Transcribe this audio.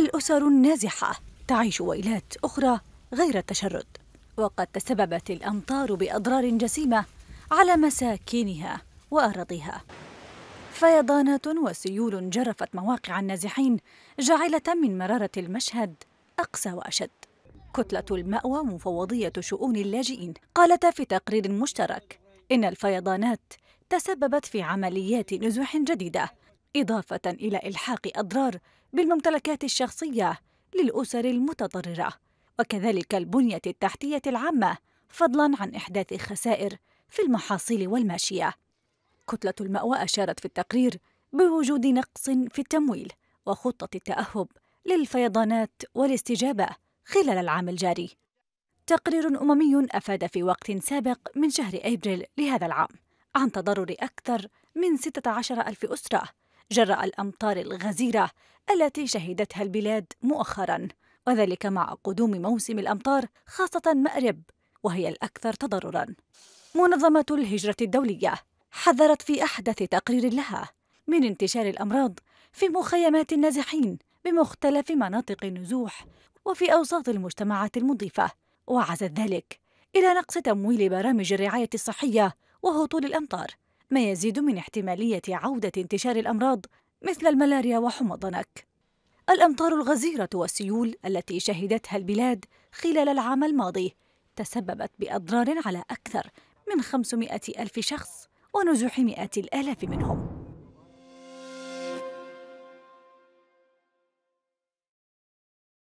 الأسر النازحة تعيش ويلات أخرى غير التشرد وقد تسببت الأمطار بأضرار جسيمة على مساكنها وأراضيها فيضانات وسيول جرفت مواقع النازحين جاعلة من مرارة المشهد أقسى وأشد. كتلة المأوى مفوضية شؤون اللاجئين قالت في تقرير مشترك إن الفيضانات تسببت في عمليات نزوح جديدة إضافة إلى إلحاق أضرار بالممتلكات الشخصية للأسر المتضررة. وكذلك البنية التحتية العامة فضلا عن إحداث خسائر في المحاصيل والماشية. كتلة المأوى أشارت في التقرير بوجود نقص في التمويل وخطة التأهب للفيضانات والاستجابة خلال العام الجاري. تقرير أممي أفاد في وقت سابق من شهر أبريل لهذا العام عن تضرر أكثر من 16 ألف أسرة جراء الأمطار الغزيرة التي شهدتها البلاد مؤخرا وذلك مع قدوم موسم الأمطار خاصة مأرب وهي الأكثر تضررا. منظمة الهجرة الدولية حذرت في أحدث تقرير لها من انتشار الأمراض في مخيمات النازحين بمختلف مناطق النزوح وفي أوساط المجتمعات المضيفة وعزت ذلك إلى نقص تمويل برامج الرعاية الصحية وهطول الأمطار. ما يزيد من احتمالية عودة انتشار الأمراض مثل الملاريا وحمى الضنك. الأمطار الغزيرة والسيول التي شهدتها البلاد خلال العام الماضي تسببت بأضرار على أكثر من 500 ألف شخص ونزوح مئات الآلاف منهم.